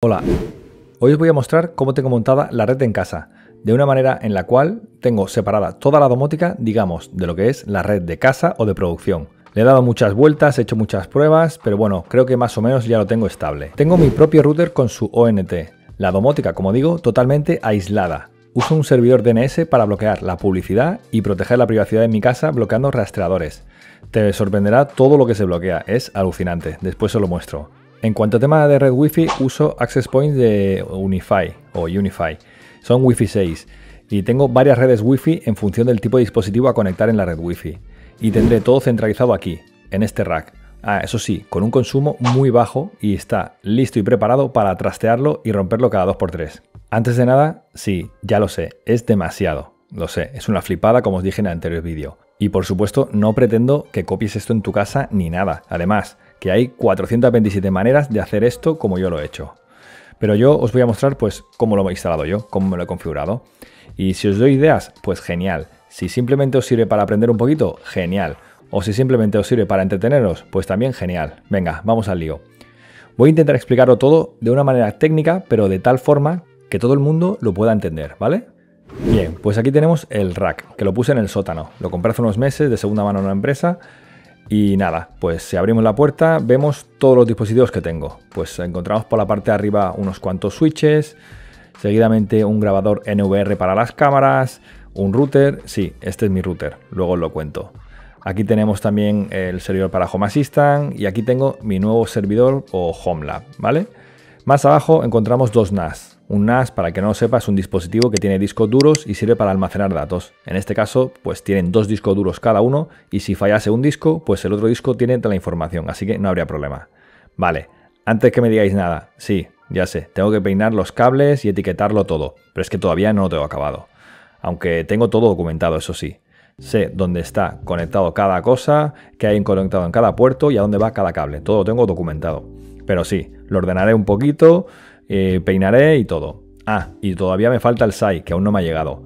Hola, hoy os voy a mostrar cómo tengo montada la red en casa, de una manera en la cual tengo separada toda la domótica, digamos, de lo que es la red de casa o de producción. Le he dado muchas vueltas, he hecho muchas pruebas, pero bueno, creo que más o menos ya lo tengo estable. Tengo mi propio router con su ONT, la domótica, como digo, totalmente aislada. Uso un servidor DNS para bloquear la publicidad y proteger la privacidad de mi casa bloqueando rastreadores. Te sorprenderá todo lo que se bloquea, es alucinante, después os lo muestro. En cuanto a tema de red Wi-Fi, uso access points de Unify o Unify. Son Wi-Fi 6 y tengo varias redes Wi-Fi en función del tipo de dispositivo a conectar en la red Wi-Fi. Y tendré todo centralizado aquí, en este rack. Ah, eso sí, con un consumo muy bajo y está listo y preparado para trastearlo y romperlo cada 2x3. Antes de nada, sí, ya lo sé, es demasiado. Lo sé, es una flipada como os dije en el anterior vídeo. Y por supuesto, no pretendo que copies esto en tu casa ni nada. Además, que hay 427 maneras de hacer esto como yo lo he hecho. Pero yo os voy a mostrar pues cómo lo he instalado yo, cómo me lo he configurado. Y si os doy ideas, pues genial. Si simplemente os sirve para aprender un poquito, genial. O si simplemente os sirve para entreteneros, pues también genial. Venga, vamos al lío. Voy a intentar explicarlo todo de una manera técnica, pero de tal forma que todo el mundo lo pueda entender, ¿vale? Bien, pues aquí tenemos el rack, que lo puse en el sótano. Lo compré hace unos meses de segunda mano en una empresa y nada, pues si abrimos la puerta vemos todos los dispositivos que tengo. Pues encontramos por la parte de arriba unos cuantos switches, seguidamente un grabador NVR para las cámaras, un router, sí, este es mi router, luego os lo cuento. Aquí tenemos también el servidor para Home Assistant y aquí tengo mi nuevo servidor o HomeLab, ¿vale? Más abajo encontramos dos NAS, un NAS, para que no lo sepa, es un dispositivo que tiene discos duros y sirve para almacenar datos. En este caso, pues tienen dos discos duros cada uno y si fallase un disco, pues el otro disco tiene toda la información, así que no habría problema. Vale, antes que me digáis nada, sí, ya sé, tengo que peinar los cables y etiquetarlo todo, pero es que todavía no lo tengo acabado. Aunque tengo todo documentado, eso sí. Sé dónde está conectado cada cosa, qué hay conectado en cada puerto y a dónde va cada cable. Todo lo tengo documentado. Pero sí, lo ordenaré un poquito, eh, peinaré y todo. Ah, y todavía me falta el SAI, que aún no me ha llegado.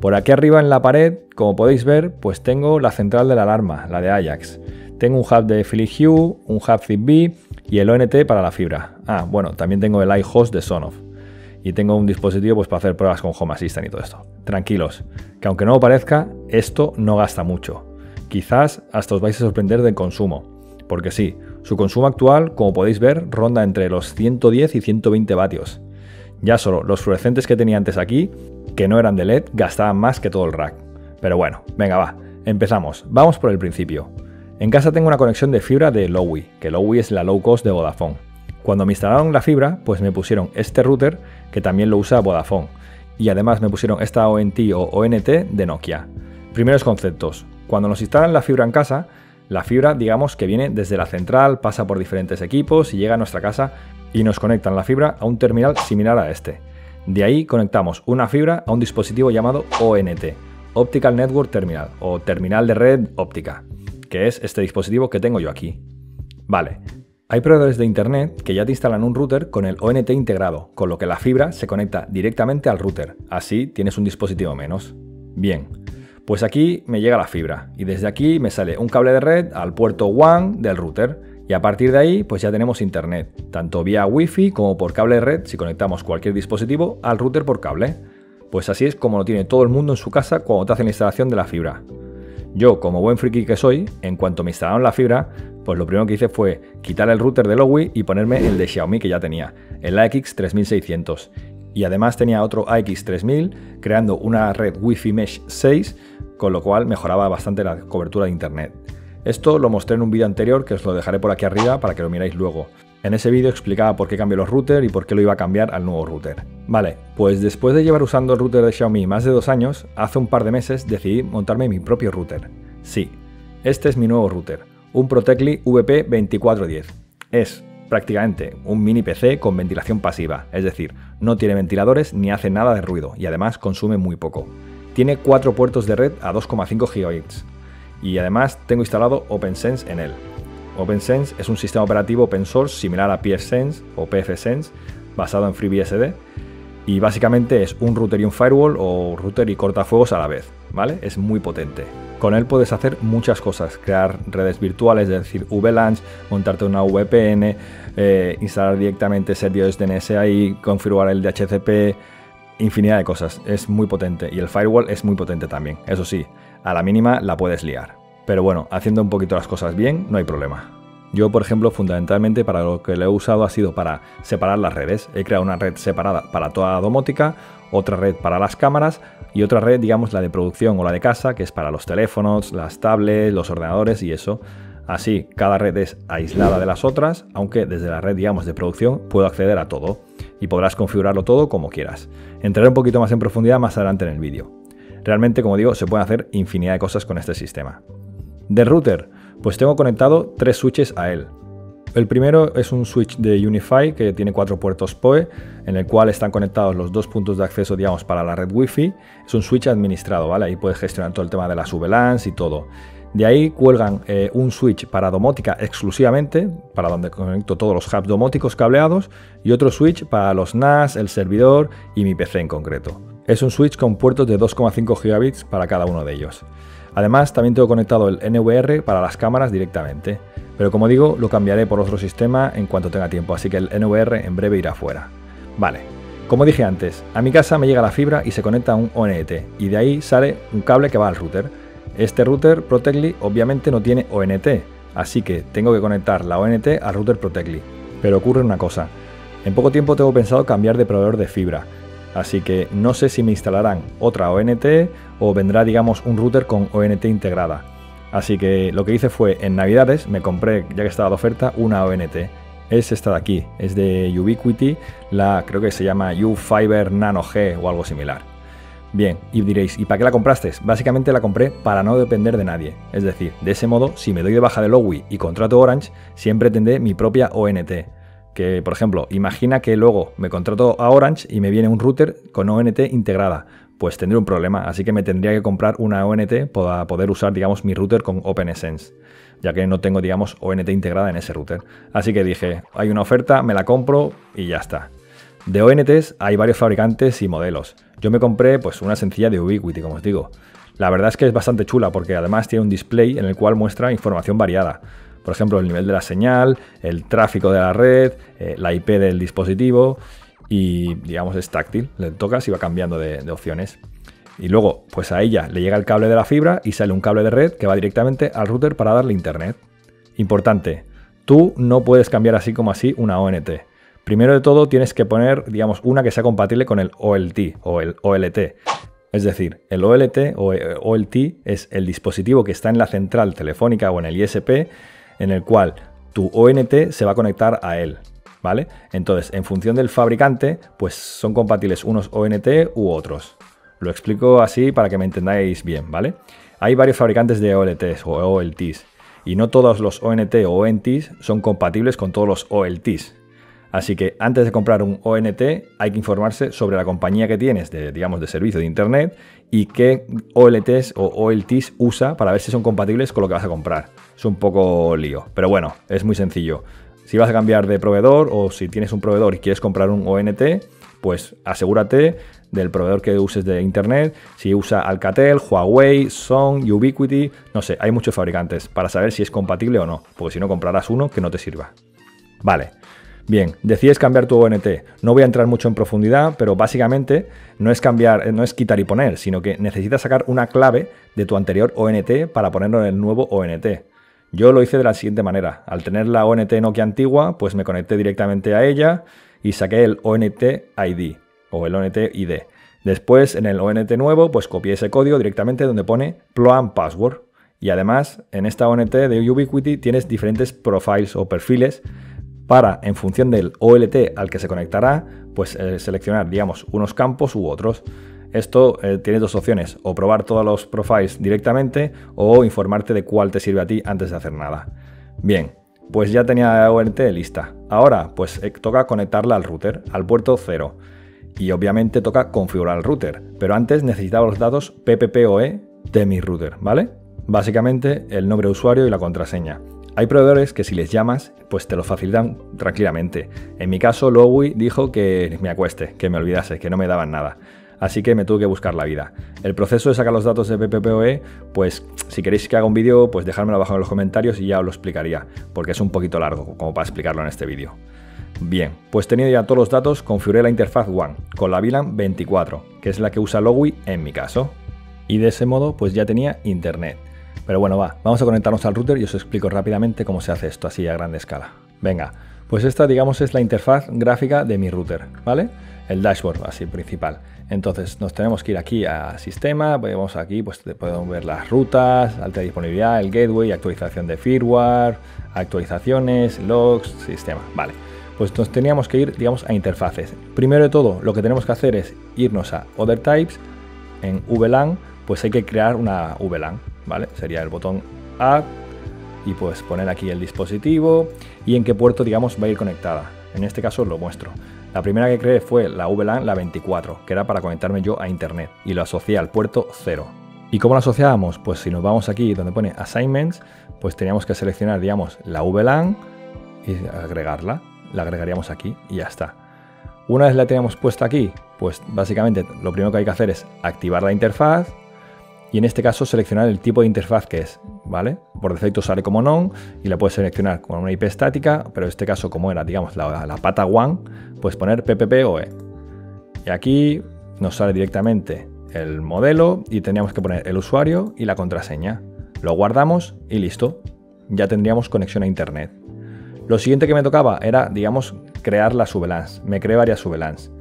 Por aquí arriba en la pared, como podéis ver, pues tengo la central de la alarma, la de Ajax. Tengo un hub de Philips Hue, un hub ZigBee y el ONT para la fibra. Ah, bueno, también tengo el iHost de Sonoff. Y tengo un dispositivo pues, para hacer pruebas con Home Assistant y todo esto. Tranquilos, que aunque no lo parezca, esto no gasta mucho. Quizás hasta os vais a sorprender del consumo. Porque sí, su consumo actual, como podéis ver, ronda entre los 110 y 120 vatios. Ya solo los fluorescentes que tenía antes aquí, que no eran de LED, gastaban más que todo el rack. Pero bueno, venga va, empezamos. Vamos por el principio. En casa tengo una conexión de fibra de Lowy, que Lowy es la low cost de Vodafone. Cuando me instalaron la fibra, pues me pusieron este router, que también lo usa Vodafone. Y además me pusieron esta ONT o ONT de Nokia. Primeros conceptos. Cuando nos instalan la fibra en casa, la fibra, digamos que viene desde la central, pasa por diferentes equipos y llega a nuestra casa y nos conectan la fibra a un terminal similar a este. De ahí conectamos una fibra a un dispositivo llamado ONT, Optical Network Terminal o terminal de red óptica, que es este dispositivo que tengo yo aquí. Vale, hay proveedores de internet que ya te instalan un router con el ONT integrado, con lo que la fibra se conecta directamente al router, así tienes un dispositivo menos. Bien, pues aquí me llega la fibra y desde aquí me sale un cable de red al puerto WAN del router y a partir de ahí pues ya tenemos internet, tanto vía wifi como por cable de red si conectamos cualquier dispositivo al router por cable. Pues así es como lo tiene todo el mundo en su casa cuando te hacen la instalación de la fibra. Yo, como buen friki que soy, en cuanto me instalaron la fibra, pues lo primero que hice fue quitar el router de Lowy y ponerme el de Xiaomi que ya tenía, el AX3600. Y además tenía otro AX3000 creando una red Wi-Fi Mesh 6 con lo cual mejoraba bastante la cobertura de internet. Esto lo mostré en un vídeo anterior que os lo dejaré por aquí arriba para que lo miráis luego. En ese vídeo explicaba por qué cambié los routers y por qué lo iba a cambiar al nuevo router. Vale, pues después de llevar usando el router de Xiaomi más de dos años, hace un par de meses decidí montarme mi propio router. Sí, este es mi nuevo router, un Protectli VP2410. Es prácticamente un mini PC con ventilación pasiva, es decir, no tiene ventiladores ni hace nada de ruido y además consume muy poco. Tiene cuatro puertos de red a 2,5 GHz y además tengo instalado OpenSense en él. OpenSense es un sistema operativo open source similar a PSense o PFSense basado en FreeBSD Y básicamente es un router y un firewall o router y cortafuegos a la vez, ¿vale? Es muy potente. Con él puedes hacer muchas cosas, crear redes virtuales, es decir, VLANs, montarte una VPN, eh, instalar directamente servidores DNS ahí, configurar el DHCP, infinidad de cosas. Es muy potente y el firewall es muy potente también. Eso sí, a la mínima la puedes liar. Pero bueno, haciendo un poquito las cosas bien, no hay problema. Yo, por ejemplo, fundamentalmente para lo que lo he usado ha sido para separar las redes. He creado una red separada para toda la domótica, otra red para las cámaras y otra red, digamos, la de producción o la de casa, que es para los teléfonos, las tablets, los ordenadores y eso. Así, cada red es aislada de las otras, aunque desde la red, digamos, de producción puedo acceder a todo y podrás configurarlo todo como quieras. Entraré un poquito más en profundidad más adelante en el vídeo. Realmente, como digo, se pueden hacer infinidad de cosas con este sistema. De router, pues tengo conectado tres switches a él. El primero es un switch de Unify que tiene cuatro puertos PoE, en el cual están conectados los dos puntos de acceso, digamos, para la red Wi-Fi. Es un switch administrado, ¿vale? Ahí puedes gestionar todo el tema de las VLANs y todo. De ahí cuelgan eh, un switch para domótica exclusivamente, para donde conecto todos los hubs domóticos cableados, y otro switch para los NAS, el servidor y mi PC en concreto. Es un switch con puertos de 2,5 gigabits para cada uno de ellos. Además, también tengo conectado el NVR para las cámaras directamente, pero como digo, lo cambiaré por otro sistema en cuanto tenga tiempo, así que el NVR en breve irá fuera. Vale, como dije antes, a mi casa me llega la fibra y se conecta a un ONT, y de ahí sale un cable que va al router. Este router Protectly obviamente no tiene ONT, así que tengo que conectar la ONT al router Protectly. Pero ocurre una cosa, en poco tiempo tengo pensado cambiar de proveedor de fibra, Así que no sé si me instalarán otra ONT o vendrá, digamos, un router con ONT integrada. Así que lo que hice fue en Navidades me compré, ya que estaba de oferta, una ONT. Es esta de aquí, es de Ubiquiti, la creo que se llama U-Fiber Nano G o algo similar. Bien, y diréis, ¿y para qué la compraste? Básicamente la compré para no depender de nadie. Es decir, de ese modo, si me doy de baja de Lowy y contrato Orange, siempre tendré mi propia ONT que, por ejemplo, imagina que luego me contrato a Orange y me viene un router con ONT integrada. Pues tendré un problema, así que me tendría que comprar una ONT para poder usar, digamos, mi router con OpenSense, ya que no tengo, digamos, ONT integrada en ese router. Así que dije, hay una oferta, me la compro y ya está. De ONTs hay varios fabricantes y modelos. Yo me compré pues una sencilla de Ubiquiti, como os digo. La verdad es que es bastante chula porque además tiene un display en el cual muestra información variada por ejemplo, el nivel de la señal, el tráfico de la red, eh, la IP del dispositivo y, digamos, es táctil. Le tocas y va cambiando de, opciones. Y luego, pues a ella le llega el cable de la fibra y sale un cable de red que va directamente al router para darle internet. Importante, tú no puedes cambiar así como así una ONT. Primero de todo tienes que poner, digamos, una que sea compatible con el OLT o el OLT. Es decir, el OLT o OLT es el dispositivo que está en la central telefónica o en el ISP en el cual tu ONT se va a conectar a él. ¿Vale? Entonces, en función del fabricante, pues son compatibles unos ONT u otros. Lo explico así para que me entendáis bien, ¿vale? Hay varios fabricantes de OLTs o OLTs y no todos los ONT o ONTs son compatibles con todos los OLTs. Así que antes de comprar un ONT hay que informarse sobre la compañía que tienes de, digamos, de servicio de internet y qué OLTs o OLTs usa para ver si son compatibles con lo que vas a comprar. Es un poco lío, pero bueno, es muy sencillo. Si vas a cambiar de proveedor o si tienes un proveedor y quieres comprar un ONT, pues asegúrate del proveedor que uses de internet, si usa Alcatel, Huawei, Song, Ubiquiti, no sé, hay muchos fabricantes para saber si es compatible o no, porque si no comprarás uno que no te sirva. Vale, Bien, decides cambiar tu ONT. No voy a entrar mucho en profundidad, pero básicamente no es cambiar, no es quitar y poner, sino que necesitas sacar una clave de tu anterior ONT para ponerlo en el nuevo ONT. Yo lo hice de la siguiente manera. Al tener la ONT Nokia antigua, pues me conecté directamente a ella y saqué el ONT ID o el ONT ID. Después, en el ONT nuevo, pues copié ese código directamente donde pone Plan Password. Y además, en esta ONT de Ubiquiti tienes diferentes profiles o perfiles para, en función del OLT al que se conectará, pues eh, seleccionar, digamos, unos campos u otros. Esto eh, tiene dos opciones, o probar todos los profiles directamente o informarte de cuál te sirve a ti antes de hacer nada. Bien, pues ya tenía OLT lista. Ahora, pues eh, toca conectarla al router, al puerto 0. Y obviamente toca configurar el router, pero antes necesitaba los datos PPPoE de mi router, ¿vale? Básicamente el nombre de usuario y la contraseña. Hay proveedores que si les llamas, pues te lo facilitan tranquilamente. En mi caso, Lowy dijo que me acueste, que me olvidase, que no me daban nada. Así que me tuve que buscar la vida. El proceso de sacar los datos de PPPoE, pues si queréis que haga un vídeo, pues dejármelo abajo en los comentarios y ya os lo explicaría, porque es un poquito largo como para explicarlo en este vídeo. Bien, pues teniendo ya todos los datos, configuré la interfaz One con la VLAN 24, que es la que usa Lowy en mi caso. Y de ese modo, pues ya tenía internet. Pero bueno, va, vamos a conectarnos al router y os explico rápidamente cómo se hace esto así a gran escala. Venga, pues esta digamos es la interfaz gráfica de mi router, ¿vale? El dashboard así principal. Entonces nos tenemos que ir aquí a sistema, vemos aquí, pues podemos ver las rutas, alta disponibilidad, el gateway, actualización de firmware, actualizaciones, logs, sistema, vale. Pues nos teníamos que ir, digamos, a interfaces. Primero de todo, lo que tenemos que hacer es irnos a Other Types, en VLAN, pues hay que crear una VLAN, ¿vale? Sería el botón Add y pues poner aquí el dispositivo y en qué puerto, digamos, va a ir conectada. En este caso lo muestro. La primera que creé fue la VLAN, la 24, que era para conectarme yo a internet y lo asocié al puerto 0. ¿Y cómo lo asociábamos? Pues si nos vamos aquí donde pone Assignments, pues teníamos que seleccionar, digamos, la VLAN y agregarla. La agregaríamos aquí y ya está. Una vez la tenemos puesta aquí, pues básicamente lo primero que hay que hacer es activar la interfaz, y en este caso seleccionar el tipo de interfaz que es, ¿vale? Por defecto sale como non y la puedes seleccionar con una IP estática, pero en este caso como era, digamos, la, la pata one, puedes poner PPPoE. Y aquí nos sale directamente el modelo y tendríamos que poner el usuario y la contraseña. Lo guardamos y listo. Ya tendríamos conexión a internet. Lo siguiente que me tocaba era, digamos, crear las VLANs. Me creé varias VLANs.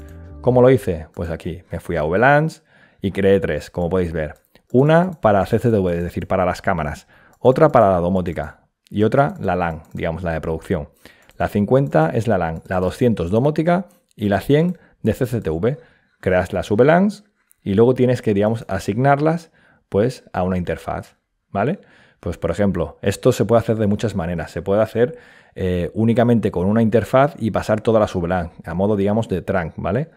¿Cómo lo hice? Pues aquí me fui a VLANs y creé tres, como podéis ver. Una para CCTV, es decir, para las cámaras. Otra para la domótica. Y otra la LAN, digamos, la de producción. La 50 es la LAN, la 200 domótica y la 100 de CCTV. Creas las VLANs y luego tienes que, digamos, asignarlas pues a una interfaz, ¿vale? Pues por ejemplo, esto se puede hacer de muchas maneras. Se puede hacer eh, únicamente con una interfaz y pasar toda la VLAN a modo, digamos, de trunk, ¿vale?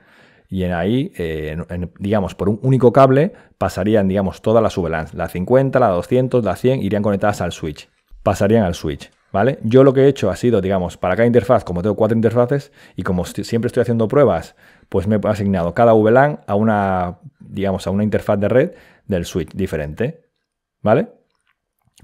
Y en ahí, eh, digamos, por un único cable pasarían, digamos, todas las VLANs. La 50, la 200, la 100 irían conectadas al switch. Pasarían al switch. ¿Vale? Yo lo que he hecho ha sido, digamos, para cada interfaz, como tengo cuatro interfaces y como siempre estoy haciendo pruebas, pues me he asignado cada VLAN a una, digamos, a una interfaz de red del switch diferente. ¿Vale?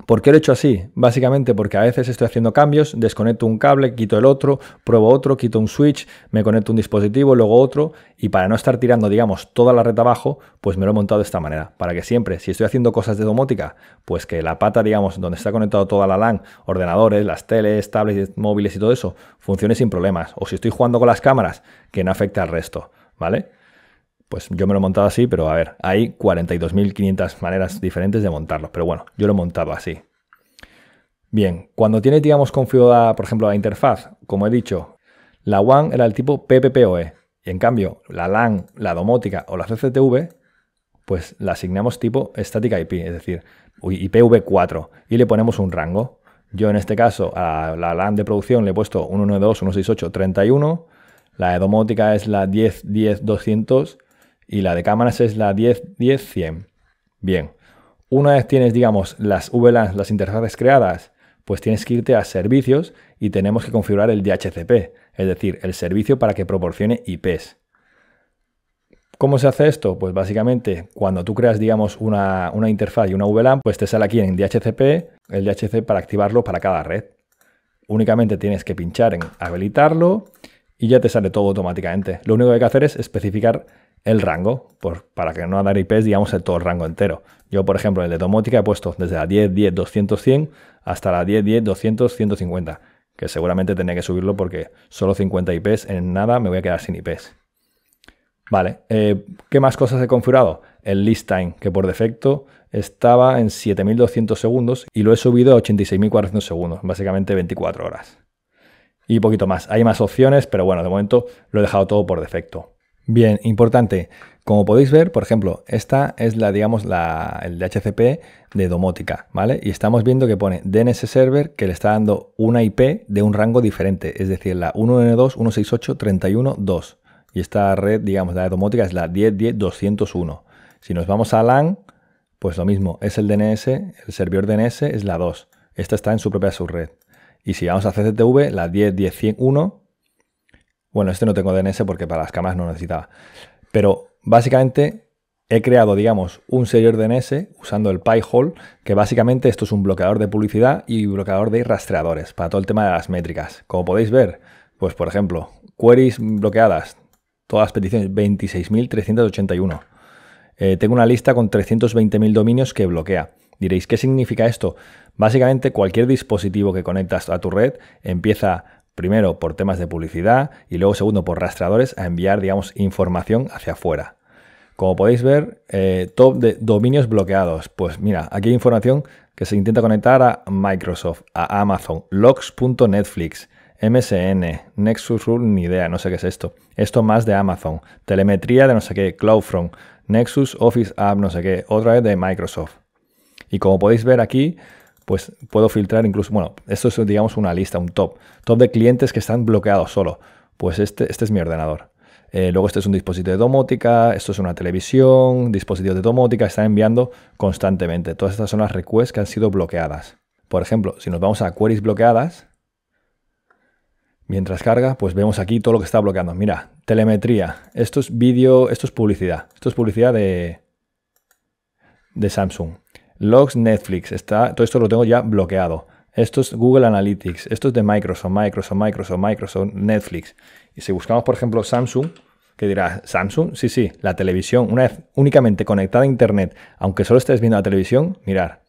¿Por qué lo he hecho así? Básicamente porque a veces estoy haciendo cambios, desconecto un cable, quito el otro, pruebo otro, quito un switch, me conecto un dispositivo, luego otro, y para no estar tirando, digamos, toda la red abajo, pues me lo he montado de esta manera, para que siempre, si estoy haciendo cosas de domótica, pues que la pata, digamos, donde está conectado toda la LAN, ordenadores, las teles, tablets, móviles y todo eso, funcione sin problemas. O si estoy jugando con las cámaras, que no afecte al resto, ¿vale? Pues yo me lo he montado así, pero a ver, hay 42.500 maneras diferentes de montarlo. Pero bueno, yo lo he montado así. Bien, cuando tienes, digamos, configurada, por ejemplo, la interfaz, como he dicho, la WAN era el tipo PPPoE. Y en cambio, la LAN, la domótica o la CCTV, pues la asignamos tipo estática IP, es decir, IPv4, y le ponemos un rango. Yo en este caso a la LAN de producción le he puesto 192.168.31, la de domótica es la 10.10.200 y la de cámaras es la 10, 10, 100. Bien, una vez tienes, digamos, las VLANs, las interfaces creadas, pues tienes que irte a servicios y tenemos que configurar el DHCP, es decir, el servicio para que proporcione IPs. ¿Cómo se hace esto? Pues básicamente cuando tú creas, digamos, una, una interfaz y una VLAN, pues te sale aquí en DHCP el DHCP para activarlo para cada red. Únicamente tienes que pinchar en habilitarlo y ya te sale todo automáticamente. Lo único que hay que hacer es especificar el rango, por, para que no dar IPs, digamos, el todo el rango entero. Yo, por ejemplo, en el de domótica he puesto desde la 10, 10, 200, 100 hasta la 10, 10, 200, 150, que seguramente tenía que subirlo porque solo 50 IPs en nada me voy a quedar sin IPs. Vale, eh, ¿qué más cosas he configurado? El list time, que por defecto estaba en 7200 segundos y lo he subido a 86.400 segundos, básicamente 24 horas. Y poquito más. Hay más opciones, pero bueno, de momento lo he dejado todo por defecto. Bien, importante. Como podéis ver, por ejemplo, esta es la, digamos, la, el DHCP de domótica, ¿vale? Y estamos viendo que pone DNS server que le está dando una IP de un rango diferente, es decir, la 192.168.31.2. Y esta red, digamos, la de domótica es la 10.10.201. Si nos vamos a LAN, pues lo mismo, es el DNS, el servidor DNS es la 2. Esta está en su propia subred. Y si vamos a CCTV, la 10.10.101, bueno, este no tengo DNS porque para las cámaras no necesitaba. Pero básicamente he creado, digamos, un servidor DNS usando el PyHole, que básicamente esto es un bloqueador de publicidad y bloqueador de rastreadores para todo el tema de las métricas. Como podéis ver, pues por ejemplo, queries bloqueadas, todas las peticiones, 26.381. Eh, tengo una lista con 320.000 dominios que bloquea. Diréis, ¿qué significa esto? Básicamente cualquier dispositivo que conectas a tu red empieza primero por temas de publicidad y luego segundo por rastreadores a enviar, digamos, información hacia afuera. Como podéis ver, eh, top de dominios bloqueados. Pues mira, aquí hay información que se intenta conectar a Microsoft, a Amazon, logs.netflix, MSN, Nexus Rule, ni idea, no sé qué es esto. Esto más de Amazon, telemetría de no sé qué, CloudFront, Nexus Office App, no sé qué, otra vez de Microsoft. Y como podéis ver aquí, pues puedo filtrar incluso, bueno, esto es digamos una lista, un top, top de clientes que están bloqueados solo. Pues este, este es mi ordenador. Eh, luego este es un dispositivo de domótica, esto es una televisión, dispositivo de domótica, están enviando constantemente. Todas estas son las requests que han sido bloqueadas. Por ejemplo, si nos vamos a queries bloqueadas, mientras carga, pues vemos aquí todo lo que está bloqueando. Mira, telemetría, esto es vídeo, esto es publicidad, esto es publicidad de, de Samsung. Logs Netflix, está, todo esto lo tengo ya bloqueado. Esto es Google Analytics, esto es de Microsoft, Microsoft, Microsoft, Microsoft, Netflix. Y si buscamos, por ejemplo, Samsung, que dirá, Samsung, sí, sí, la televisión, una vez únicamente conectada a Internet, aunque solo estés viendo la televisión, mirar.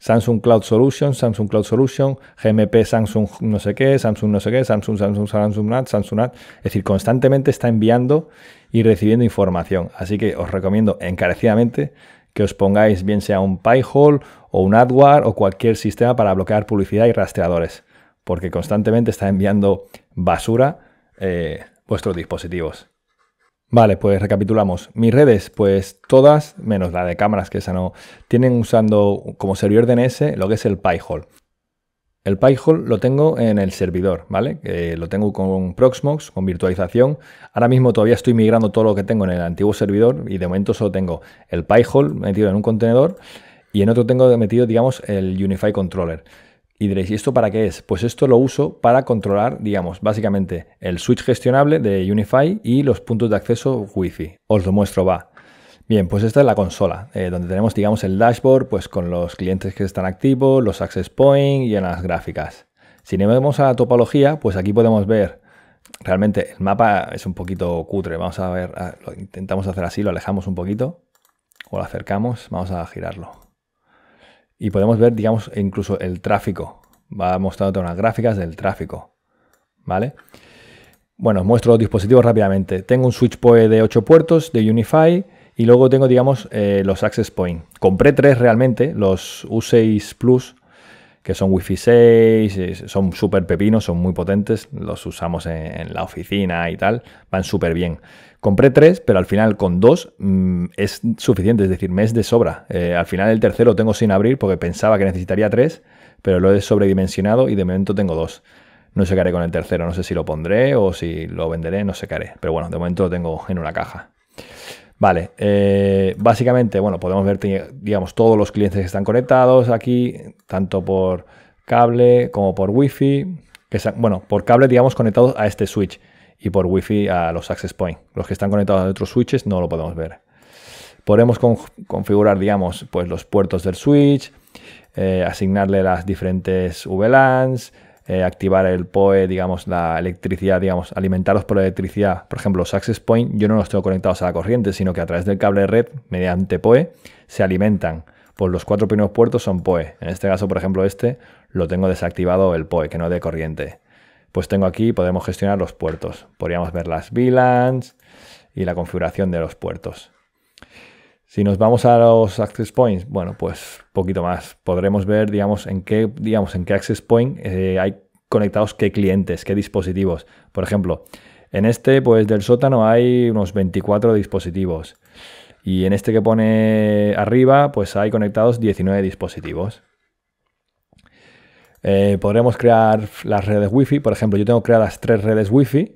Samsung Cloud Solution, Samsung Cloud Solution, GMP Samsung no sé qué, Samsung no sé qué, Samsung, Samsung, Samsung NAT, Samsung NAT. Es decir, constantemente está enviando y recibiendo información. Así que os recomiendo encarecidamente que os pongáis bien sea un PyHole o un AdWare o cualquier sistema para bloquear publicidad y rastreadores, porque constantemente está enviando basura eh, vuestros dispositivos. Vale, pues recapitulamos. Mis redes, pues todas, menos la de cámaras, que esa no, tienen usando como servidor DNS lo que es el PyHole. El PyHole lo tengo en el servidor, ¿vale? lo tengo con Proxmox, con virtualización. Ahora mismo todavía estoy migrando todo lo que tengo en el antiguo servidor y de momento solo tengo el PyHole metido en un contenedor y en otro tengo metido, digamos, el Unify Controller. Y diréis, ¿y esto para qué es? Pues esto lo uso para controlar, digamos, básicamente el switch gestionable de Unify y los puntos de acceso Wi-Fi. Os lo muestro, va. Bien, pues esta es la consola, eh, donde tenemos, digamos, el dashboard, pues con los clientes que están activos, los access points y en las gráficas. Si nos vemos a la topología, pues aquí podemos ver, realmente el mapa es un poquito cutre. Vamos a ver, lo intentamos hacer así, lo alejamos un poquito, o lo acercamos, vamos a girarlo. Y podemos ver, digamos, incluso el tráfico. Va mostrando unas gráficas del tráfico, ¿vale? Bueno, muestro los dispositivos rápidamente. Tengo un switch PoE de 8 puertos de Unify, y luego tengo, digamos, eh, los Access Point. Compré tres realmente, los U6 Plus, que son Wi-Fi 6, son súper pepinos, son muy potentes, los usamos en, la oficina y tal, van súper bien. Compré tres, pero al final con dos mm, es suficiente, es decir, me es de sobra. Eh, al final el tercero tengo sin abrir porque pensaba que necesitaría tres, pero lo he sobredimensionado y de momento tengo dos. No sé qué haré con el tercero, no sé si lo pondré o si lo venderé, no sé qué haré. Pero bueno, de momento lo tengo en una caja. Vale, eh, básicamente, bueno, podemos ver, digamos, todos los clientes que están conectados aquí, tanto por cable como por Wi-Fi. Que bueno, por cable, digamos, conectados a este switch y por Wi-Fi a los access point. Los que están conectados a otros switches no lo podemos ver. Podemos configurar, digamos, pues los puertos del switch, eh, asignarle las diferentes VLANs, eh, activar el PoE, digamos, la electricidad, digamos, alimentaros por electricidad. Por ejemplo, los access point yo no los tengo conectados a la corriente, sino que a través del cable red, mediante PoE, se alimentan. Pues los cuatro primeros puertos son PoE. En este caso, por ejemplo, este lo tengo desactivado el PoE, que no de corriente. Pues tengo aquí, podemos gestionar los puertos. Podríamos ver las VLANs y la configuración de los puertos. Si nos vamos a los access points, bueno, pues poquito más. Podremos ver, digamos, en qué, digamos, en qué access point eh, hay conectados qué clientes, qué dispositivos. Por ejemplo, en este, pues del sótano hay unos 24 dispositivos. Y en este que pone arriba, pues hay conectados 19 dispositivos. Eh, podremos crear las redes Wi-Fi. Por ejemplo, yo tengo creadas tres redes Wi-Fi,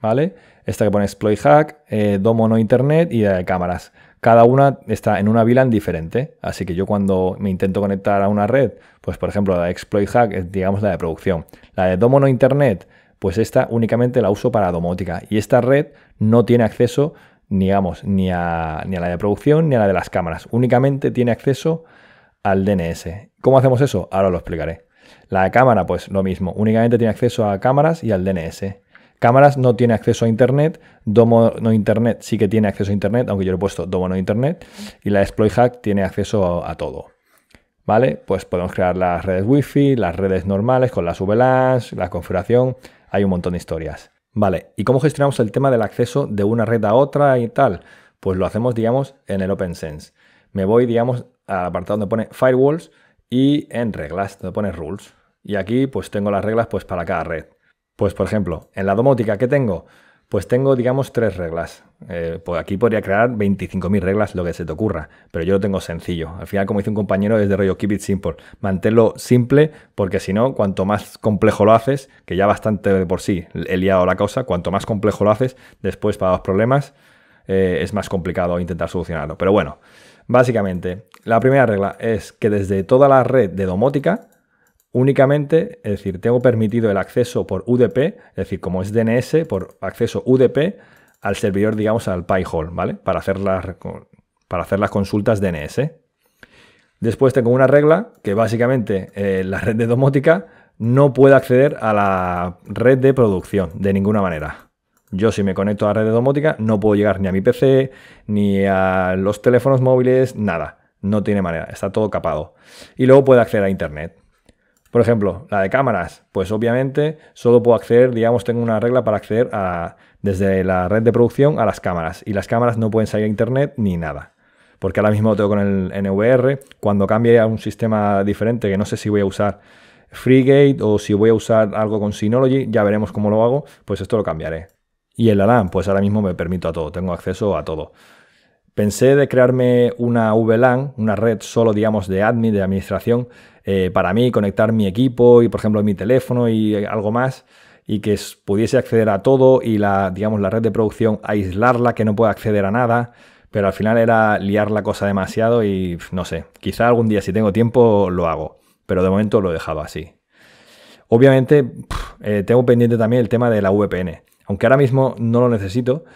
¿vale? Esta que pone Exploit Hack, eh, Domo No Internet y cámaras. Cada una está en una VLAN diferente. Así que yo cuando me intento conectar a una red, pues por ejemplo la Exploit Hack es digamos la de producción. La de Domono Internet, pues esta únicamente la uso para domótica. Y esta red no tiene acceso, digamos, ni a, ni a la de producción ni a la de las cámaras. Únicamente tiene acceso al DNS. ¿Cómo hacemos eso? Ahora lo explicaré. La de cámara, pues lo mismo. Únicamente tiene acceso a cámaras y al DNS. Cámaras no tiene acceso a Internet, Domo no Internet sí que tiene acceso a Internet, aunque yo lo he puesto Domo no Internet, y la Exploit Hack tiene acceso a, todo. ¿Vale? Pues podemos crear las redes Wi-Fi, las redes normales con las VLANs, la configuración, hay un montón de historias. Vale, ¿y cómo gestionamos el tema del acceso de una red a otra y tal? Pues lo hacemos, digamos, en el OpenSense. Me voy, digamos, al apartado donde pone Firewalls y en reglas, donde pone Rules. Y aquí pues tengo las reglas pues para cada red. Pues por ejemplo, en la domótica, ¿qué tengo? Pues tengo, digamos, tres reglas. Eh, pues aquí podría crear 25.000 reglas, lo que se te ocurra, pero yo lo tengo sencillo. Al final, como dice un compañero, es de rollo keep it simple. Manténlo simple, porque si no, cuanto más complejo lo haces, que ya bastante de por sí he liado la cosa, cuanto más complejo lo haces, después para los problemas eh, es más complicado intentar solucionarlo. Pero bueno, básicamente, la primera regla es que desde toda la red de domótica, únicamente, es decir, tengo permitido el acceso por UDP, es decir, como es DNS, por acceso UDP al servidor, digamos, al Pi-hole, ¿vale? Para hacer, las, para hacer las consultas DNS. Después tengo una regla que básicamente eh, la red de domótica no puede acceder a la red de producción de ninguna manera. Yo si me conecto a la red de domótica no puedo llegar ni a mi PC, ni a los teléfonos móviles, nada. No tiene manera, está todo capado. Y luego puede acceder a Internet. Por ejemplo, la de cámaras, pues obviamente solo puedo acceder, digamos, tengo una regla para acceder a, desde la red de producción a las cámaras. Y las cámaras no pueden salir a internet ni nada. Porque ahora mismo lo tengo con el NVR. Cuando cambie a un sistema diferente, que no sé si voy a usar FreeGate o si voy a usar algo con Synology, ya veremos cómo lo hago, pues esto lo cambiaré. Y el LAN, pues ahora mismo me permito a todo, tengo acceso a todo. Pensé de crearme una VLAN, una red solo, digamos, de admin, de administración, eh, para mí, conectar mi equipo y, por ejemplo, mi teléfono y eh, algo más, y que pudiese acceder a todo y la, digamos, la red de producción aislarla, que no pueda acceder a nada. Pero al final era liar la cosa demasiado y no sé, quizá algún día si tengo tiempo lo hago, pero de momento lo he dejado así. Obviamente eh, tengo pendiente también el tema de la VPN, aunque ahora mismo no lo necesito,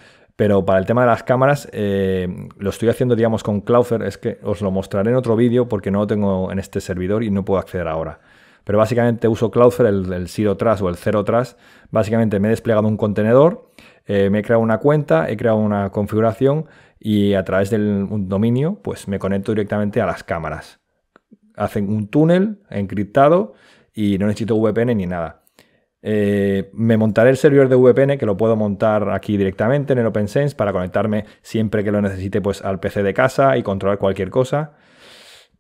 pero para el tema de las cámaras, eh, lo estoy haciendo, digamos, con Cloudflare. Es que os lo mostraré en otro vídeo porque no lo tengo en este servidor y no puedo acceder ahora. Pero básicamente uso Cloudflare, el, Zero Trust o el Zero Trust. Básicamente me he desplegado un contenedor, eh, me he creado una cuenta, he creado una configuración y a través del dominio, pues me conecto directamente a las cámaras. Hacen un túnel encriptado y no necesito VPN ni nada. Eh, me montaré el servidor de VPN que lo puedo montar aquí directamente en el OpenSense para conectarme siempre que lo necesite pues, al PC de casa y controlar cualquier cosa.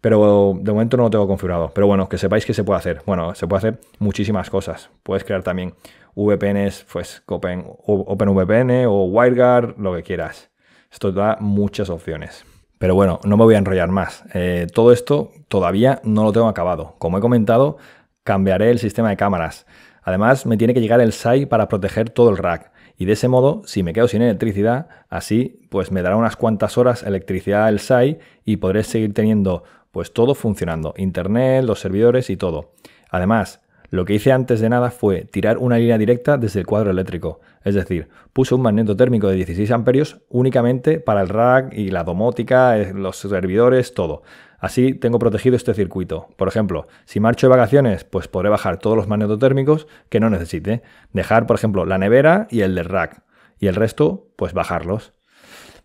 Pero de momento no lo tengo configurado. Pero bueno, que sepáis que se puede hacer. Bueno, se puede hacer muchísimas cosas. Puedes crear también VPNs, pues Open, OpenVPN o WireGuard, lo que quieras. Esto da muchas opciones. Pero bueno, no me voy a enrollar más. Eh, todo esto todavía no lo tengo acabado. Como he comentado, cambiaré el sistema de cámaras. Además, me tiene que llegar el SAI para proteger todo el rack. Y de ese modo, si me quedo sin electricidad, así pues me dará unas cuantas horas electricidad el SAI y podré seguir teniendo pues todo funcionando, internet, los servidores y todo. Además, lo que hice antes de nada fue tirar una línea directa desde el cuadro eléctrico, es decir, puse un magneto térmico de 16 amperios únicamente para el rack y la domótica, eh, los servidores, todo. Así tengo protegido este circuito. Por ejemplo, si marcho de vacaciones, pues podré bajar todos los magnetotérmicos que no necesite. Dejar, por ejemplo, la nevera y el del rack. Y el resto, pues bajarlos.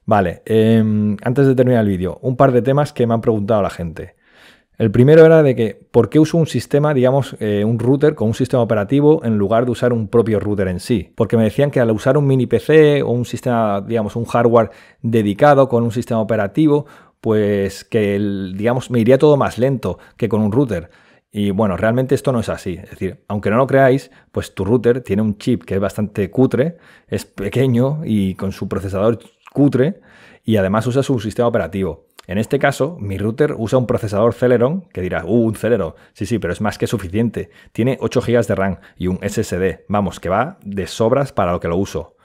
Vale, em, antes de terminar el vídeo, un par de temas que me han preguntado la gente. El primero era de que, ¿por qué uso un sistema, digamos, eh, un router con un sistema operativo en lugar de usar un propio router en sí? Porque me decían que al usar un mini PC o un sistema, digamos, un hardware dedicado con un sistema operativo, pues que, digamos, me iría todo más lento que con un router. Y bueno, realmente esto no es así. Es decir, aunque no lo creáis, pues tu router tiene un chip que es bastante cutre, es pequeño y con su procesador cutre y además usa su sistema operativo. En este caso, mi router usa un procesador Celeron, que dirá, uh, un Celeron. Sí, sí, pero es más que suficiente. Tiene 8 GB de RAM y un SSD. Vamos, que va de sobras para lo que lo uso.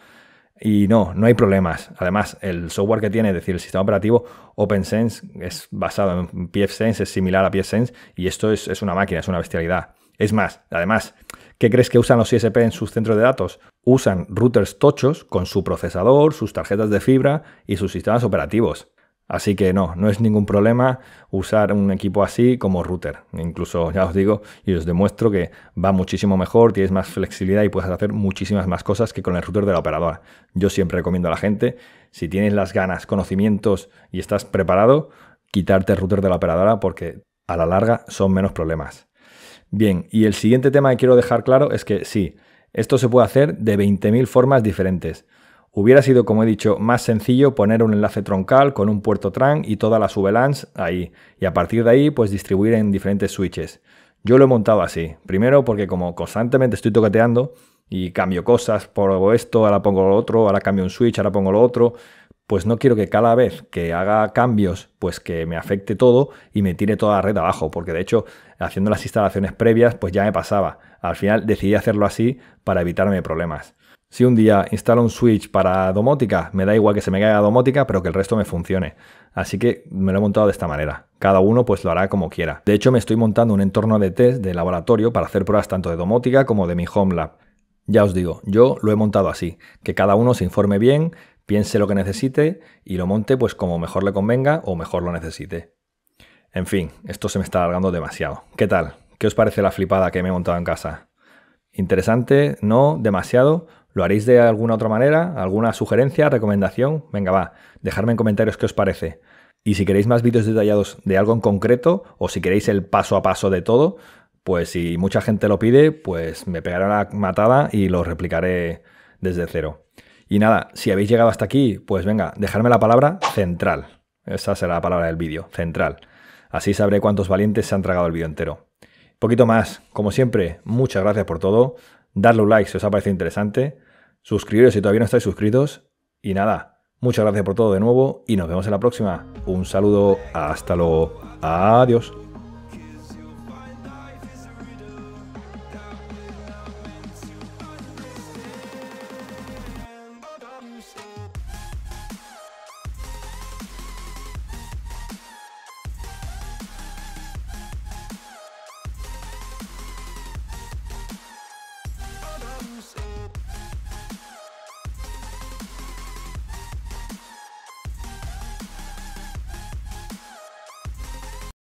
Y no, no hay problemas. Además, el software que tiene, es decir, el sistema operativo OpenSense es basado en pfSense, es similar a pfSense y esto es, es una máquina, es una bestialidad. Es más, además, ¿qué crees que usan los ISP en sus centros de datos? Usan routers tochos con su procesador, sus tarjetas de fibra y sus sistemas operativos. Así que no, no es ningún problema usar un equipo así como router. Incluso ya os digo y os demuestro que va muchísimo mejor, tienes más flexibilidad y puedes hacer muchísimas más cosas que con el router de la operadora. Yo siempre recomiendo a la gente, si tienes las ganas, conocimientos y estás preparado, quitarte el router de la operadora porque a la larga son menos problemas. Bien, y el siguiente tema que quiero dejar claro es que sí, esto se puede hacer de 20.000 formas diferentes. Hubiera sido, como he dicho, más sencillo poner un enlace troncal con un puerto TRAN y todas las VLANs ahí, y a partir de ahí pues distribuir en diferentes switches. Yo lo he montado así. Primero porque como constantemente estoy toqueteando y cambio cosas, pongo esto, ahora pongo lo otro, ahora cambio un switch, ahora pongo lo otro, pues no quiero que cada vez que haga cambios, pues que me afecte todo y me tire toda la red abajo, porque de hecho, haciendo las instalaciones previas, pues ya me pasaba. Al final decidí hacerlo así para evitarme problemas. Si un día instalo un switch para domótica, me da igual que se me caiga domótica, pero que el resto me funcione. Así que me lo he montado de esta manera. Cada uno pues lo hará como quiera. De hecho, me estoy montando un entorno de test de laboratorio para hacer pruebas tanto de domótica como de mi home lab. Ya os digo, yo lo he montado así, que cada uno se informe bien, piense lo que necesite y lo monte pues como mejor le convenga o mejor lo necesite. En fin, esto se me está alargando demasiado. ¿Qué tal? ¿Qué os parece la flipada que me he montado en casa? ¿Interesante? ¿No? ¿Demasiado? ¿Lo haréis de alguna otra manera? ¿Alguna sugerencia, recomendación? Venga, va, dejadme en comentarios qué os parece. Y si queréis más vídeos detallados de algo en concreto, o si queréis el paso a paso de todo, pues si mucha gente lo pide, pues me pegaré la matada y lo replicaré desde cero. Y nada, si habéis llegado hasta aquí, pues venga, dejadme la palabra central. Esa será la palabra del vídeo, central. Así sabré cuántos valientes se han tragado el vídeo entero. Poquito más, como siempre, muchas gracias por todo darle un like si os ha parecido interesante, suscribiros si todavía no estáis suscritos y nada, muchas gracias por todo de nuevo y nos vemos en la próxima. Un saludo, hasta luego, adiós.